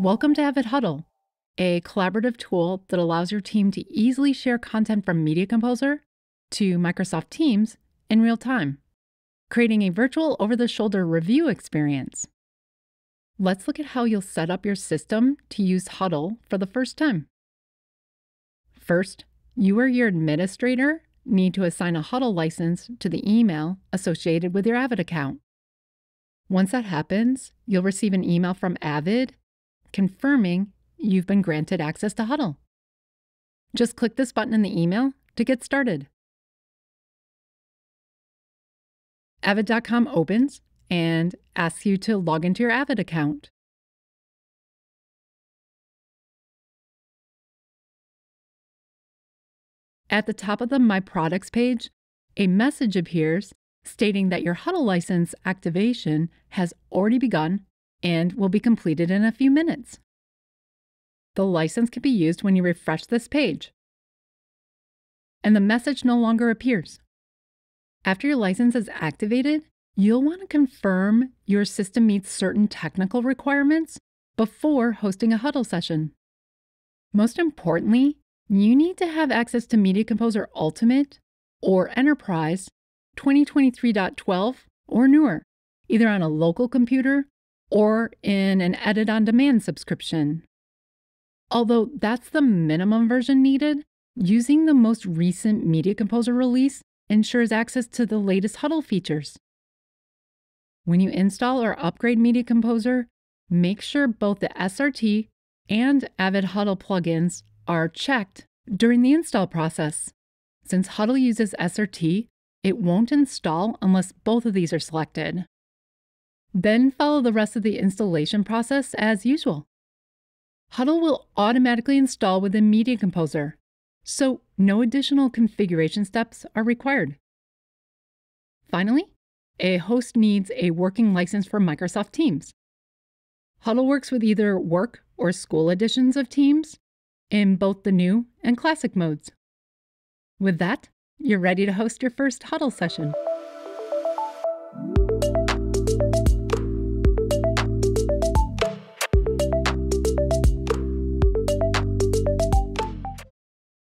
Welcome to Avid Huddle, a collaborative tool that allows your team to easily share content from Media Composer to Microsoft Teams in real time, creating a virtual over the shoulder review experience. Let's look at how you'll set up your system to use Huddle for the first time. First, you or your administrator need to assign a Huddle license to the email associated with your Avid account. Once that happens, you'll receive an email from Avid confirming you've been granted access to Huddle. Just click this button in the email to get started. Avid.com opens and asks you to log into your Avid account. At the top of the My Products page, a message appears stating that your Huddle license activation has already begun and will be completed in a few minutes. The license can be used when you refresh this page, and the message no longer appears. After your license is activated, you'll want to confirm your system meets certain technical requirements before hosting a huddle session. Most importantly, you need to have access to Media Composer Ultimate or Enterprise 2023.12 or newer, either on a local computer or in an edit on demand subscription. Although that's the minimum version needed, using the most recent Media Composer release ensures access to the latest Huddle features. When you install or upgrade Media Composer, make sure both the SRT and Avid Huddle plugins are checked during the install process. Since Huddle uses SRT, it won't install unless both of these are selected. Then follow the rest of the installation process as usual. Huddle will automatically install within Media Composer, so no additional configuration steps are required. Finally, a host needs a working license for Microsoft Teams. Huddle works with either work or school editions of Teams in both the new and classic modes. With that, you're ready to host your first Huddle session.